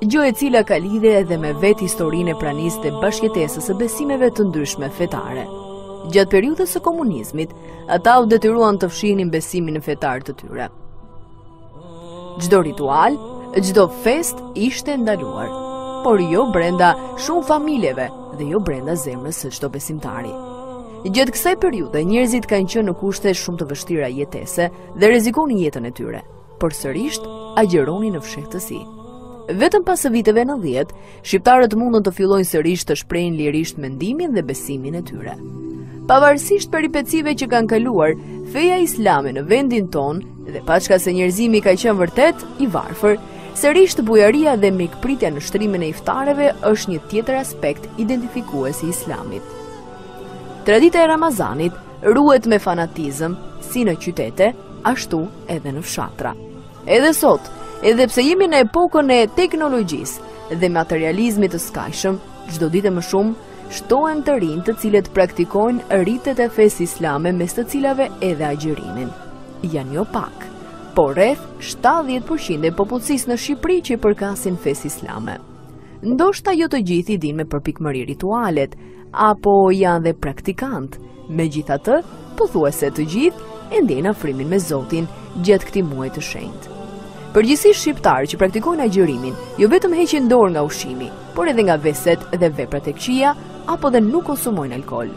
gjë e cila ka lidhje edhe me vetë historinë e pranisë dhe bashkëjetesës së besimeve të ndryshme fetare. Gjatë periudhës së komunizmit, ata u detyruan të fshihnin besimin fetar të tyre. Çdo ritual, çdo festë ishte ndaluar, por jo brenda shumë familjeve dhe jo brenda zemrës së çdo besimtari. Gjatë kësaj periudhe, njerëzit kanë qenë në kushte shumë të vështira jetese dhe rrezikonin jetën e tyre. por sërish agjëronin në fshehtësi. Vetëm pas viteve nëntëdhjetë, shqiptarët mundën të fillojnë sërish të shprehin lirisht mendimin dhe besimin e tyre. Pavarësisht peripecive që kanë kaluar, feja islame në vendin tonë dhe paçka se njerëzimi ka qenë vërtet i varfër, sërish bujaria dhe mikpritja në shtrimin e iftareve është një tjetër aspekt identifikues i islamit. Tradita e Ramazanit ruhet me fanatizëm, si në qytete, ashtu edhe në fshatra. Edhe sot, edhe pse jemi në epokën e teknologjisë dhe materializmit të skajshëm, çdo ditë e më shumë, shtohen të rinj të cilët praktikojnë ritet e fesë islame mes të cilave edhe agjërimin. Janë jo pak, por rreth 70% e popullsisë në Shqipëri që i përkasin fesë islame. Ndoshta jo të gjithë i dinë me përpikëri ritualet, Apo janë dhe praktikantë, megjithatë, pothuajse të gjithë, e ndiejnë afrimin me Zotin gjatë këtij muaji të shenjtë. Përgjithësisht shqiptarët që praktikojnë agjërimin, jo vetëm heqin dorë nga ushqimi, por edhe nga veset dhe veprat e këqija, apo dhe nuk konsumojnë alkool.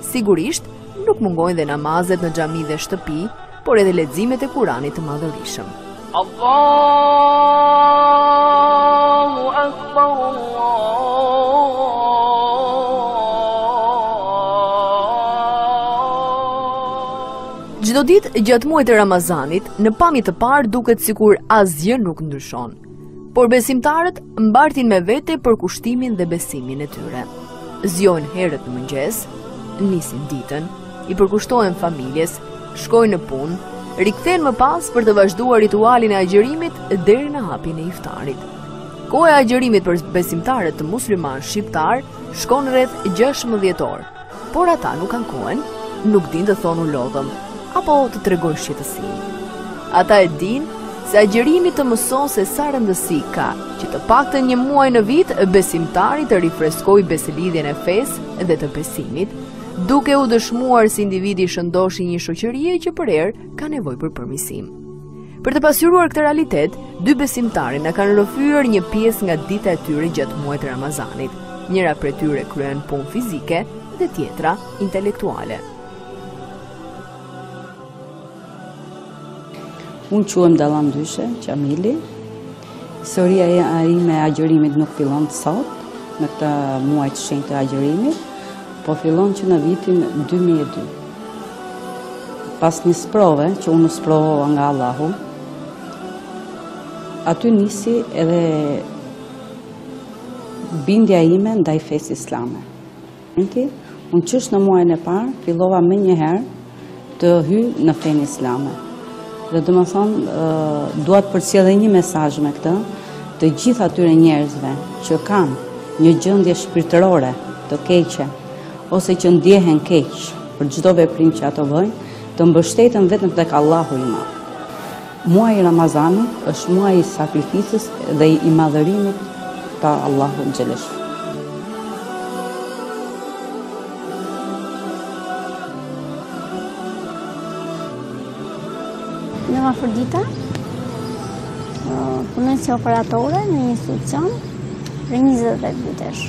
Sigurisht, nuk mungojnë dhe namazet në xhami dhe shtëpi, por edhe leximet e Kuranit të Madhërishëm. Allahu Akbar Çdo ditë gjatë muajit të Ramazanit, në pamje të parë duket sikur asgjë nuk ndryshon. Por besimtarët mbartin me vete përkushtimin dhe besimin e tyre. Zgjohen herët në mëngjes, nisin ditën, i përkushtohen familjes, shkojnë në punë, rikthehen më pas për të vazhduar ritualin e agjërimit deri në hapjen e iftarit. Koha e agjërimit për besimtarët myslimanë shqiptarë shkon rreth 16 orë. Por ata nuk ankohen, nuk dinë të thonë u lodhëm, apo të tregojnë shqetësim. Ata e dinë se agjërimi të mëson se sa rëndësi ka, që të paktën një muaj në vit, besimtari të rifreskojë besëlidhjen e fesë dhe të besimit, duke u dëshmuar si individ i shëndoshë i një shoqërie që përherë ka nevojë për përmirësim. Për të pasqyruar këtë realitet, dy besimtarë na kanë rrëfyer një pjesë nga dita e tyre gjatë muajit të Ramazanit. Njëra prej tyre kryen punë fizike dhe tjetra intelektuale. Unë quhem Dallandyshe Qamili. Historia ime e agjërimit nuk fillon sot, në këtë muaj të shenjtë agjërimi, po fillon që në vitin 2002. Pas një sprove që unë u sprovova nga Allahu, aty nisi edhe bindja ime ndaj fesë islame. Unë qysh në muajin e parë, fillova menjëherë të hyj në fenë islame. Dhe domethënë, dua t'përcjell edhe një mesazh me këtë, të gjithë atyre njerëzve që kanë një gjendje shpirtërore të keqe, ose që ndjehen keq për çdo veprim që ato bëjnë, të mbështeten vetëm tek Allahu i Madh. Muaji i Ramazanit është muaji i sakrificës dhe i madhërimit të Allahut xhel-le shanuhu. Jam Afërdita, punoj si operatore në një institucion prej 28 vitesh.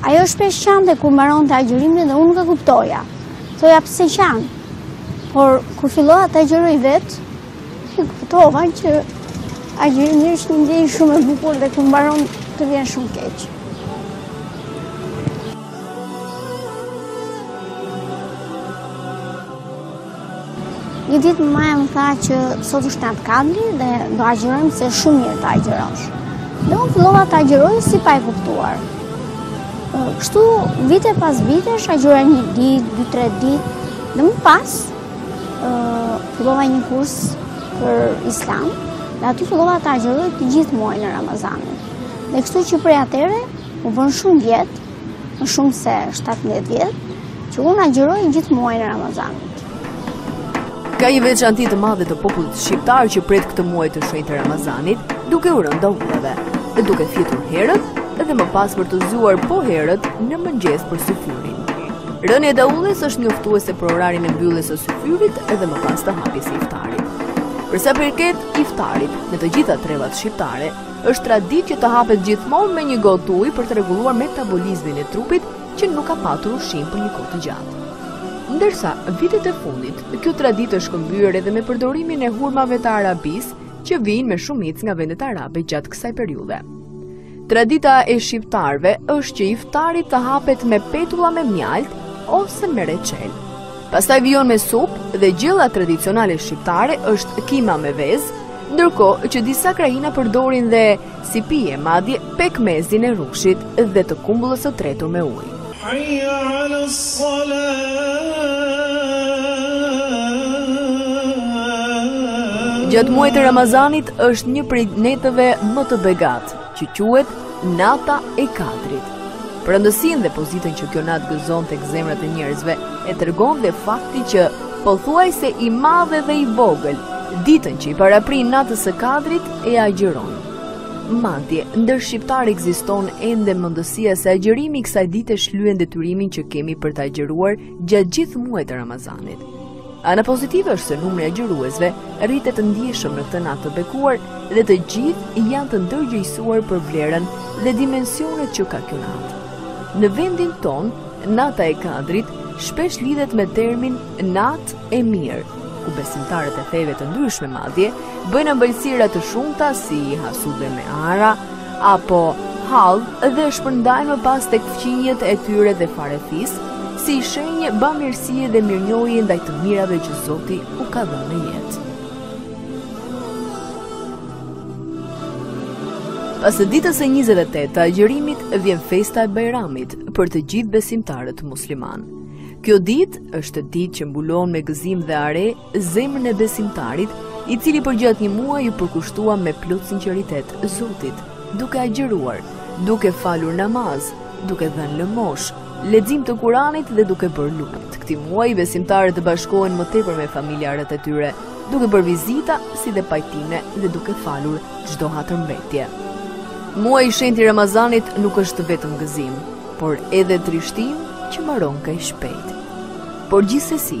Ajo shpesh qante kur mbaronte agjërimi dhe unë nuk e kuptoja. Thoja pse qan. Por kur fillova ta agjëroj vetë, e kuptova që agjërimi është një ndjenjë shumë e bukur dhe kur mbaron të vjen shumë keq. Një ditë mamaja më tha që sot është natë kadri dhe do agjërojmë se është shumë mirë të agjërosh. Dhe unë fillova të agjëroj si pa e kuptuar. Kështu vite pas vitesh agjëroja një ditë, dy, tre ditë dhe më pas fillova një kurs për islam dhe aty fillova të agjëroj të gjithë muajin e Ramazanit. Dhe kështu që prej atëherë u bënë shumë vjet Më shumë se 17 vjet që unë agjëroj gjithë muajin e Ramazanit. Ka një veçanti të madhe të popullit shqiptar që pret këtë muaj të shenjtë të Ramazanit, duke u rënë daulleve, e duke fjetur herët dhe më pas për t'u zgjuar po herët në mëngjes për syfyrin. Rënia e daulles është njoftuese për orarin e mbylljes së syfyrit dhe më pas të hapjes së iftarit. Për sa i përket iftarit në të gjitha trevat shqiptare, Është traditë që të hapet gjithmonë me një gotë ujë për të rregulluar metabolizmin e trupit që nuk ka patur ushqim për një kohë të gjatë. Ndërsa, vitet e fundit, kjo traditë është këmbyer edhe me përdorimin e hurmave të Arabisë që vijnë me shumicë nga vendet arabe gjatë kësaj periudhe. Tradita e shqiptarëve është që iftari të hapet me petulla me mjaltë ose me reçel. Pastaj vijon me supë dhe gjella tradicionale shqiptare është kima me vezë, ndërkohë që disa krahina përdorin dhe si pije madje pekmezin e rushit dhe të kumbullës të tretur me ujë. Gjatë muajit të Ramazanit është një prej netëve më të begata. që quhet Nata e Kadrit. Për rëndësinë dhe pozitën që kjo natë gëzon tek zemrat e njerëzve, e tregon dhe fakti që pothuajse i madh dhe i vogël, ditën që i paraprin natës së kadrit e agjëron. Madje, ndër shqiptarë ekziston ende mendësia se agjërimi i kësaj dite shlyen detyrimin që kemi për të agjëruar gjatë gjithë muajit të Ramazanit. Ana pozitive është se numri i agjëruesve rritet ndjeshëm në këtë natë të bekuar dhe të gjithë janë të ndërgjegjësuar për vlerën dhe dimensionet që ka kjo natë. Në vendin tonë, nata e Kadrit shpesh lidhet me termin natë e mirë, ku besimtarët e feve të ndryshme madje bëjnë ëmbëlsira të shumta si hasude me arra, apo hallvë dhe e shpërndajnë më pas tek fqinjët e tyre dhe farefisi, si shenjë bamirësie dhe mirënjohje ndaj të mirave që Zoti u ka dhënë në jetë. Pas ditës së 28 të agjërimit vjen festa e Bajramit për të gjithë besimtarët muslimanë. Kjo ditë është ditë që mbulon me gëzim dhe hare zemrën e besimtarit, i cili përgjatë një muaji iu përkushtua me plot sinqeritet Zotit, duke agjëruar, duke falur namaz, duke dhënë lëmoshë, lexim të Kuranit dhe duke bërë lutje. Këtij muaji besimtarët bashkohen më tepër me familjarët e tyre, duke bërë vizita si dhe pajtime dhe duke falur çdo hatërmbetje. Muaji i shenjtë i Ramazanit nuk është vetëm gëzim, por edhe trishtim që mbaron kaq shpejt. Por gjithsesi,